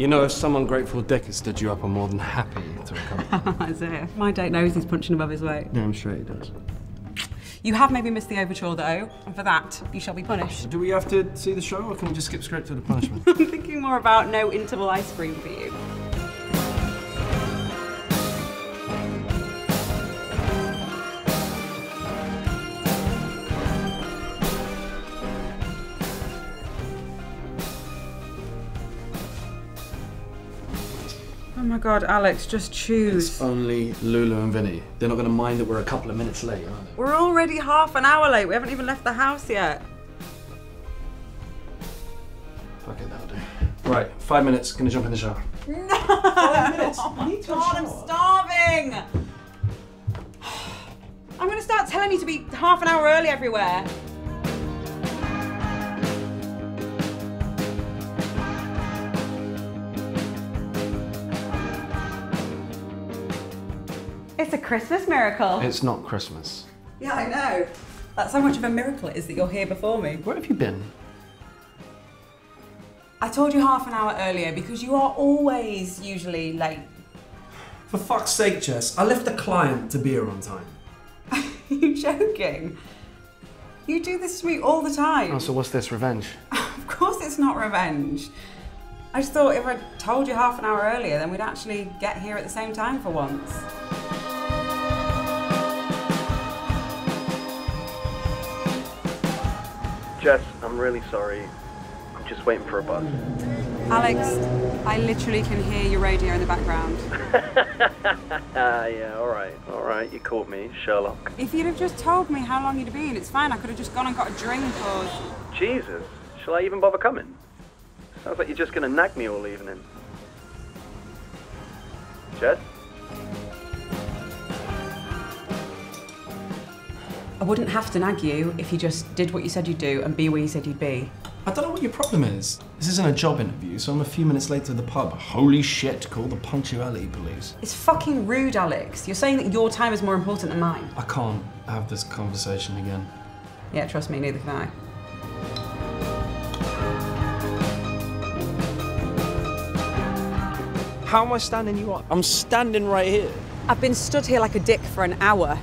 You know, if some ungrateful dick has stood you up, I'm more than happy to recover. Isaiah, my date knows he's punching above his weight. yeah, I'm sure he does. You have maybe missed the overture though, and for that, you shall be punished. Do we have to see the show, or can we just skip straight to the punishment? I'm thinking more about no interval ice cream for you. My god, Alex, just choose. It's Only Lulu and Vinny. They're not going to mind that we're a couple of minutes late, are they? We're already half an hour late. We haven't even left the house yet. Fuck it, that'll do. Right, five minutes. Gonna jump in the shower. No! Five minutes. Oh I my need to god, I'm starving! I'm gonna start telling you to be half an hour early everywhere. It's a Christmas miracle. It's not Christmas. Yeah, I know. That's how much of a miracle it is that you're here before me. Where have you been? I told you half an hour earlier because you are always usually late. For fuck's sake, Jess, I left a client to be here on time. Are you joking? You do this to me all the time. Oh, so what's this, revenge? Of course it's not revenge. I just thought if I told you half an hour earlier, then we'd actually get here at the same time for once. Jess, I'm really sorry. I'm just waiting for a bus. Alex, I literally can hear your radio in the background. Ah, yeah, alright, alright, you caught me, Sherlock. If you'd have just told me how long you'd been, it's fine. I could have just gone and got a drink or. Jesus, shall I even bother coming? Sounds like you're just gonna nag me all evening. Jess? I wouldn't have to nag you if you just did what you said you'd do and be where you said you'd be. I don't know what your problem is. This isn't a job interview, so I'm a few minutes late to the pub. Holy shit, call the punctuality police. It's fucking rude, Alex. You're saying that your time is more important than mine. I can't have this conversation again. Yeah, trust me, neither can I. How am I standing you up? I'm standing right here. I've been stood here like a dick for an hour.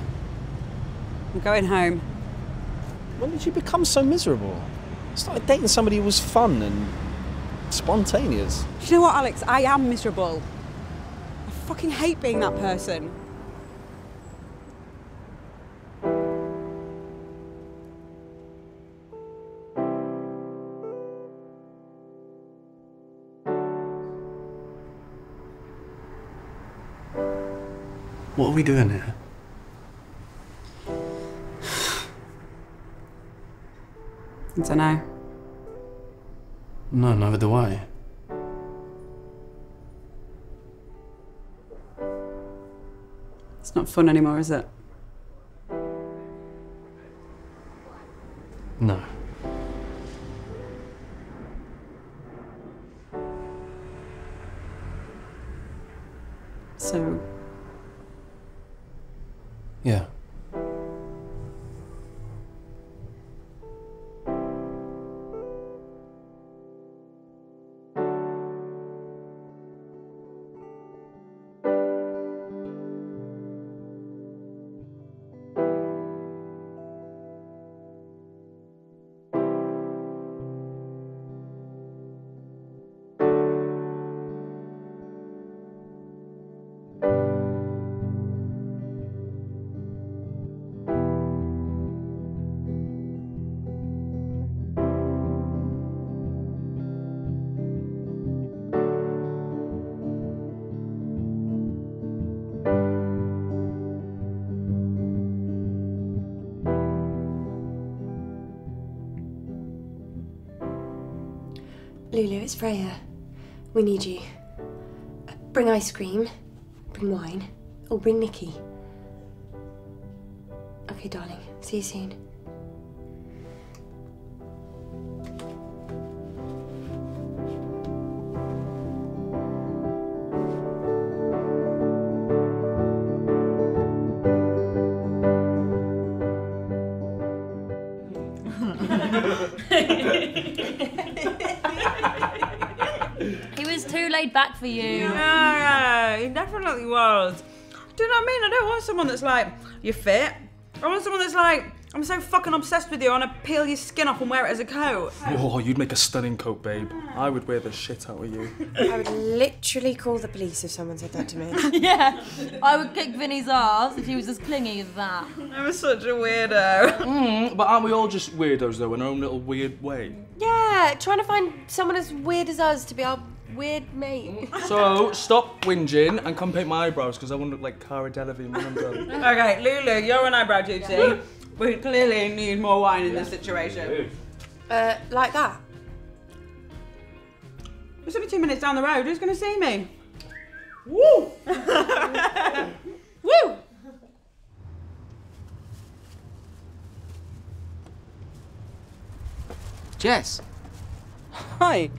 I'm going home. When did you become so miserable? I started dating somebody who was fun and spontaneous. Do you know what, Alex? I am miserable. I fucking hate being that person. What are we doing here? I don't know. No, neither do I. It's not fun anymore, is it? Lulu, it's Freya. We need you. Bring ice cream. Bring wine. or bring Nicky. Okay, darling. See you soon. Laid back for you. Yeah, yeah, he definitely was. Do you know what I mean? I don't want someone that's like, you're fit. I want someone that's like, I'm so fucking obsessed with you, I want to peel your skin off and wear it as a coat. Oh, you'd make a stunning coat, babe. I would wear the shit out of you. I would literally call the police if someone said that to me. Yeah, I would kick Vinny's ass if he was as clingy as that. I'm such a weirdo. Mm, but aren't we all just weirdos, though, in our own little weird way? yeah, trying to find someone as weird as us to be our weird mate. So, stop whinging and come paint my eyebrows, because I want to look like Cara Delevingne when I'm done. okay, Lulu, you're an eyebrow duty. We clearly need more wine in this situation. Uh, like that. It's only two minutes down the road. Who's going to see me? Woo! Woo! Jess. Hi.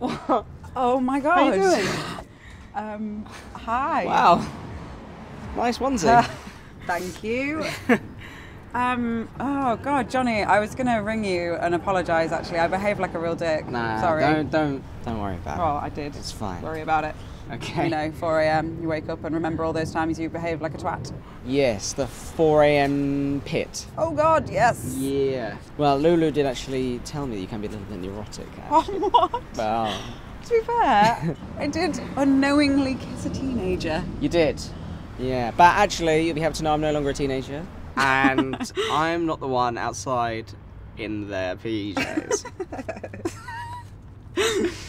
Oh my god. How you doing? Um, hi. Wow. Nice onesie. Thank you. um, oh god, Jonny, I was gonna ring you and apologise actually. I behaved like a real dick. Nah, Sorry. don't don't don't worry about it. Oh, I did. It's fine. Worry about it. it. Okay. You know, 4 a.m. You wake up and remember all those times you behaved like a twat. Yes, the 4 a.m. pit. Oh God, yes. Yeah. Well, Lulu did actually tell me that you can be a little bit neurotic. Actually. Oh, what? Well, To be fair, I did unknowingly kiss a teenager. you did. Yeah, but actually, you'll be happy to know I'm no longer a teenager, and I'm not the one outside in their PJs.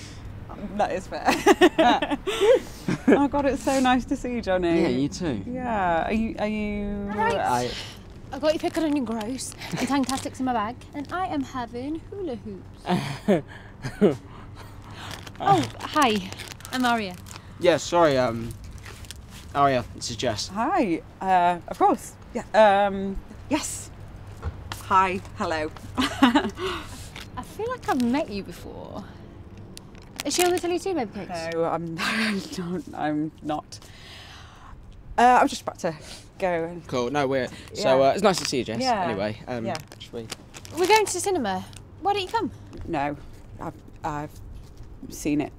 That is fair. oh God, it's so nice to see you, Jonny. yeah, you too. Yeah. Are you? Are you? Right. I, I got your pickled onion gross and Tangtastics in my bag, and I am having hula hoops. oh, hi. I'm Aria. yeah, sorry. Um, Aria, this is Jess. Hi. Uh, of course. Yeah. Um. Yes. Hi. Hello. I feel like I've met you before. Is she on the telly too, baby cakes? no, I'm not. I'm not. Uh, I'm just about to go. And, Cool. No, we're so uh, it's nice to see you, Jess. Yeah. Anyway, um, Yeah. should we? We're going to the cinema. Why don't you come? no, I've I've seen it.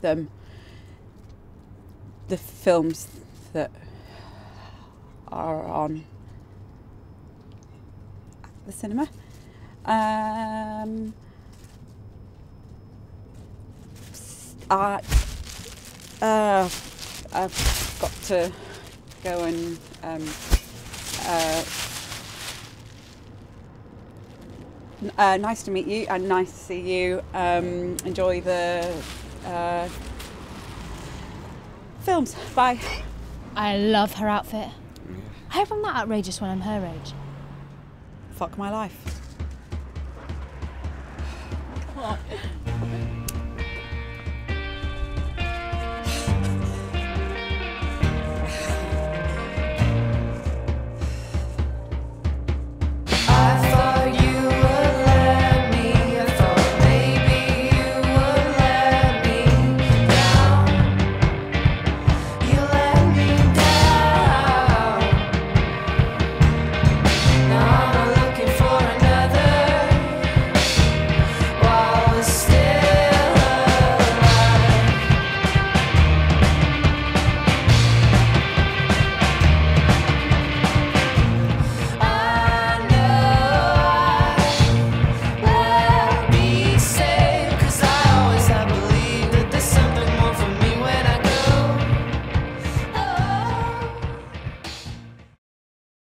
Them. The films that are on the cinema. Um. I. Uh, I've got to go and um, uh, Uh, nice to meet you and nice to see you. Um, enjoy the uh, films. Bye. I love her outfit. I hope I'm not outrageous when I'm her age. Fuck my life.